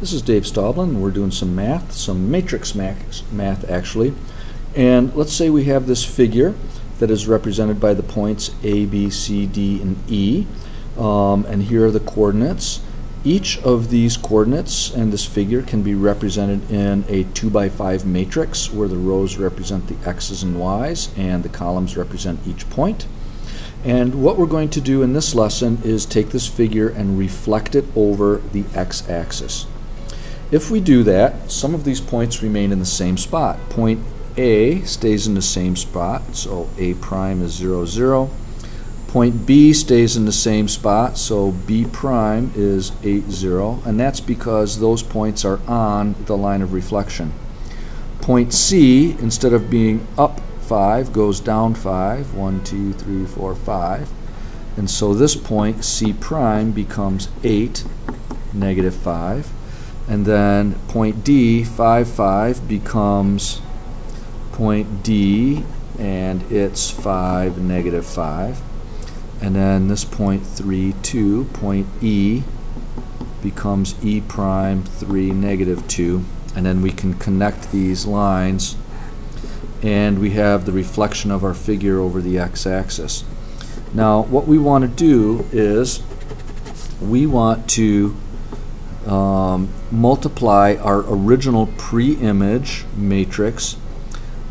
This is Dave Staublin. We're doing some math, some matrix math actually. And let's say we have this figure that is represented by the points A, B, C, D, and E. Um, and here are the coordinates. Each of these coordinates and this figure can be represented in a 2 by 5 matrix where the rows represent the x's and y's and the columns represent each point. And what we're going to do in this lesson is take this figure and reflect it over the x-axis. If we do that, some of these points remain in the same spot. Point A stays in the same spot, so A prime is 0, 0. Point B stays in the same spot, so B prime is 8, 0, and that's because those points are on the line of reflection. Point C, instead of being up 5, goes down 5, 1, 2, 3, 4, 5. And so this point, C prime, becomes 8, negative 5 and then point D, 5, 5 becomes point D, and it's 5, negative 5. And then this point 3, 2, point E becomes E prime 3, negative 2. And then we can connect these lines and we have the reflection of our figure over the x-axis. Now what we want to do is we want to um, multiply our original pre-image matrix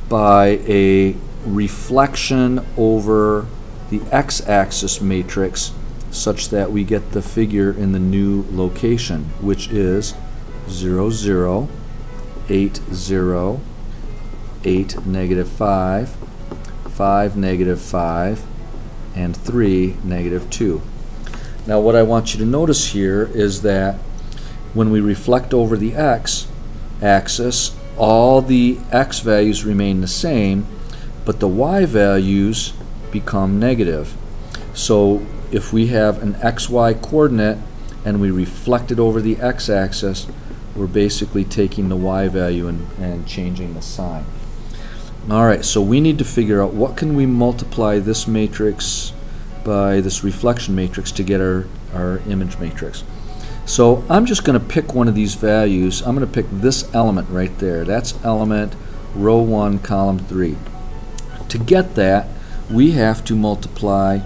by a reflection over the x-axis matrix such that we get the figure in the new location which is 0 0 8 0 8 negative 5 5 negative 5 and 3 negative 2 now what I want you to notice here is that when we reflect over the x axis, all the x values remain the same, but the y values become negative. So if we have an xy coordinate and we reflect it over the x-axis, we're basically taking the y value and, and changing the sign. Alright, so we need to figure out what can we multiply this matrix by this reflection matrix to get our, our image matrix. So I'm just going to pick one of these values. I'm going to pick this element right there. That's element row 1, column 3. To get that, we have to multiply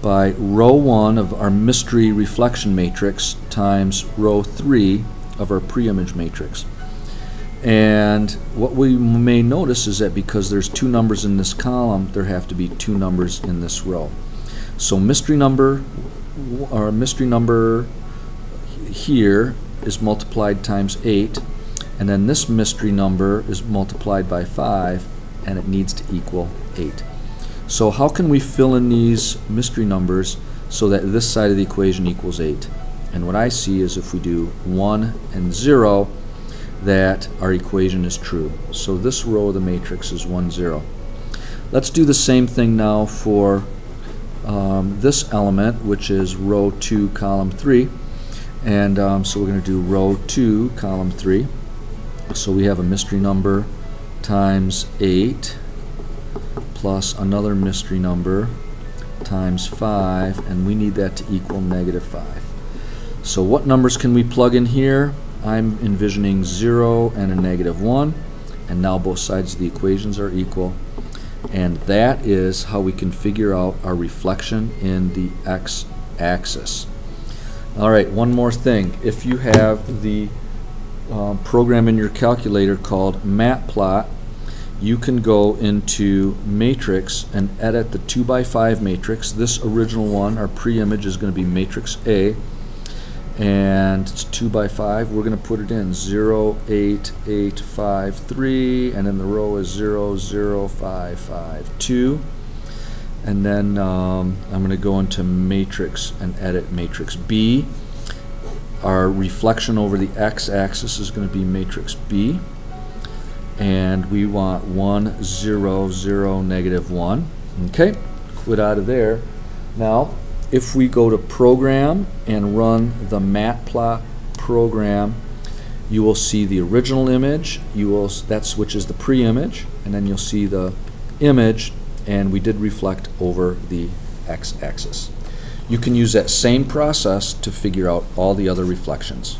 by row 1 of our mystery reflection matrix times row 3 of our pre-image matrix. And what we may notice is that because there's two numbers in this column, there have to be two numbers in this row. So mystery number, or mystery number here is multiplied times 8 and then this mystery number is multiplied by 5 and it needs to equal 8. So how can we fill in these mystery numbers so that this side of the equation equals 8? And what I see is if we do 1 and 0 that our equation is true. So this row of the matrix is 1, 0. Let's do the same thing now for um, this element which is row 2 column 3 and um, so we're going to do row 2, column 3. So we have a mystery number times 8 plus another mystery number times 5, and we need that to equal negative 5. So what numbers can we plug in here? I'm envisioning 0 and a negative 1, and now both sides of the equations are equal. And that is how we can figure out our reflection in the x-axis. All right, one more thing. If you have the um, program in your calculator called Matplot, you can go into matrix and edit the 2 by 5 matrix. This original one, our pre-image, is going to be matrix A. And it's 2 by 5. We're going to put it in 0, 8, 8, 5, 3. And then the row is 0, 0, 5, 5, 2 and then um, I'm going to go into matrix and edit matrix B. Our reflection over the x-axis is going to be matrix B and we want 1, 0, 0, negative 1. Okay, quit out of there. Now, if we go to program and run the matplot program, you will see the original image, you will that's which is the pre-image, and then you'll see the image and we did reflect over the x-axis. You can use that same process to figure out all the other reflections.